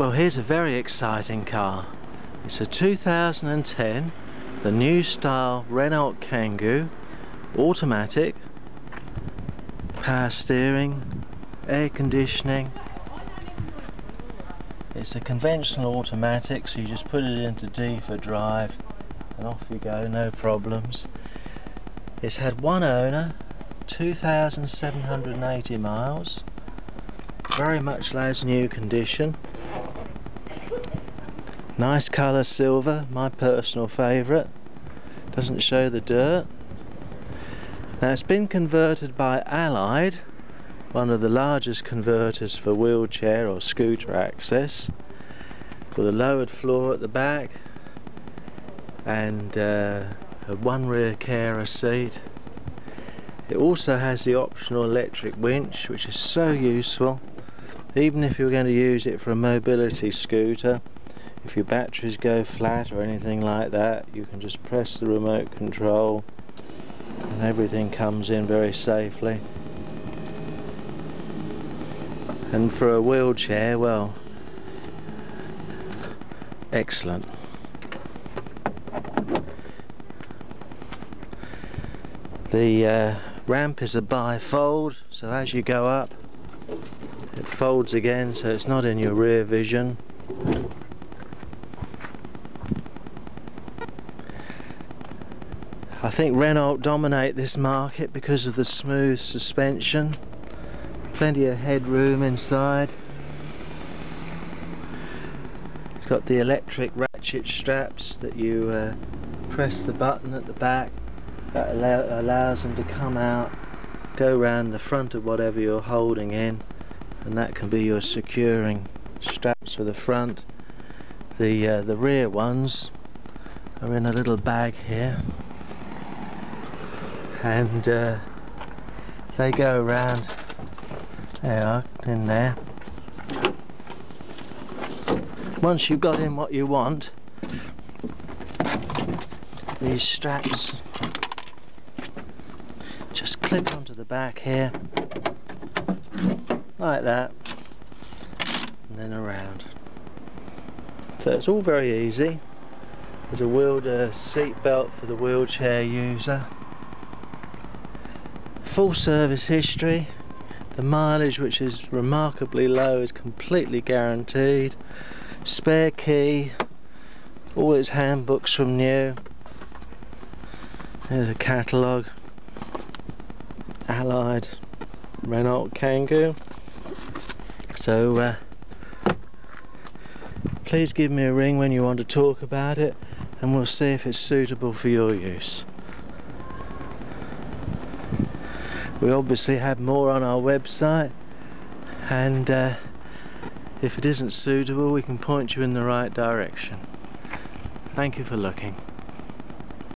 Well here's a very exciting car. It's a 2010, the new style Renault Kangoo, automatic, power steering, air conditioning. It's a conventional automatic so you just put it into D for drive and off you go, no problems. It's had one owner, 2,780 miles, very much as new condition. Nice colour silver, my personal favourite. Doesn't show the dirt. Now it's been converted by Allied, one of the largest converters for wheelchair or scooter access, with a lowered floor at the back and uh, a one rear carer seat. It also has the optional electric winch which is so useful even if you're going to use it for a mobility scooter if your batteries go flat or anything like that you can just press the remote control and everything comes in very safely. And for a wheelchair well excellent. The uh, ramp is a bifold so as you go up it folds again so it's not in your rear vision I think Renault dominate this market because of the smooth suspension. Plenty of headroom inside. It's got the electric ratchet straps that you uh, press the button at the back. That allow allows them to come out go around the front of whatever you're holding in and that can be your securing straps for the front. The uh, the rear ones are in a little bag here and uh, they go around. They are in there. Once you've got in what you want these straps just clip onto the back here like that and then around. So it's all very easy. There's a wheeled uh, seat belt for the wheelchair user full service history. The mileage which is remarkably low is completely guaranteed. Spare key all its handbooks from new. There's a catalogue. Allied Renault Kangoo. So uh, please give me a ring when you want to talk about it and we'll see if it's suitable for your use we obviously have more on our website. And uh, if it isn't suitable we can point you in the right direction. Thank you for looking